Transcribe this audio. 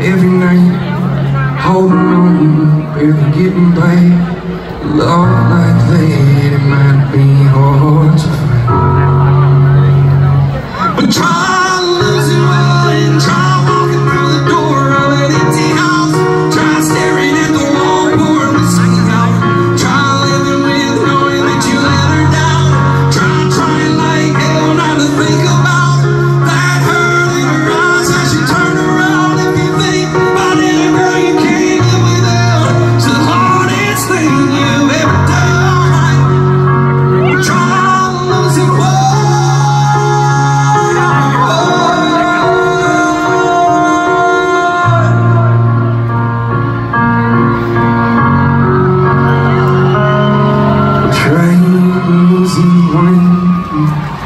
every night, holding on, barely getting by. woman